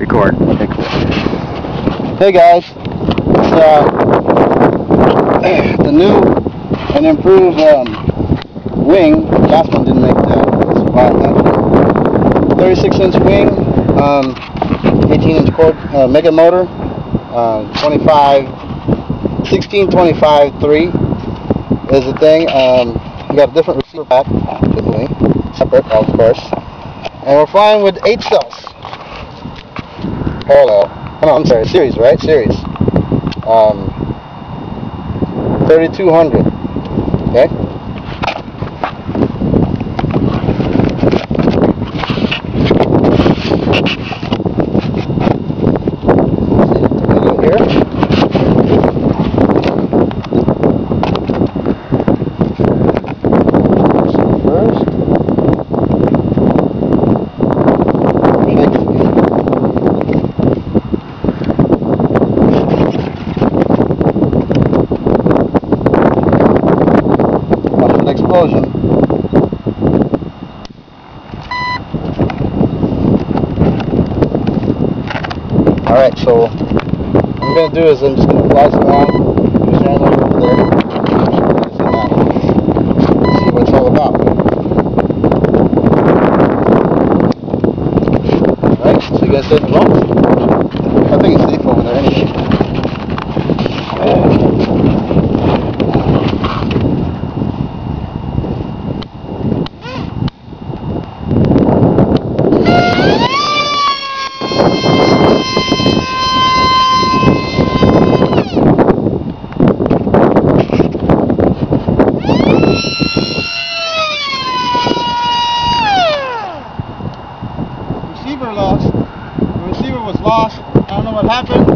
Record. Okay, cool. Hey guys, it's, uh, the new and improved um, wing. Last one didn't make that. Survive that. 36 inch wing, um, 18 inch chord, uh, mega motor, uh, 25, 16, 25, 3 is the thing. Um, we got a different receiver pack separate of course, and we're flying with eight cells parallel. No, I'm sorry, series, right? Series. Um, 3200. Okay? Explosion. Alright, so what I'm gonna do is I'm just gonna fly some around, a channel over there. See what it's all about. Alright, so you guys stay in the boat? was lost. I don't know what happened.